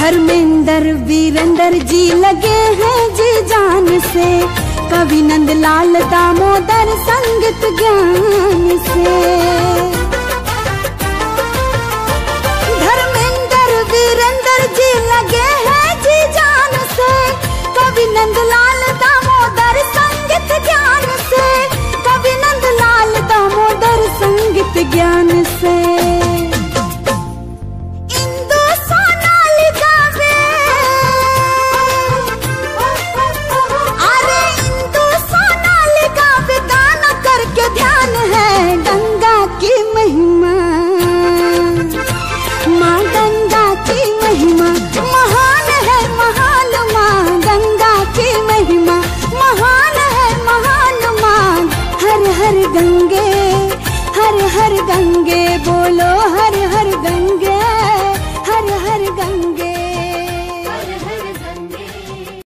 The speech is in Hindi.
धर्मेंद्र, वीरेंद्र जी लगे हैं जी जान से। कवि नंद लाल दामोदर संगीत ज्ञान से। धर्मेंद्र, वीरेंद्र जी लगे हैं जी जान से। कवि नंद लाल करके है गंगा की महिमा। माँ गंगा की महिमा।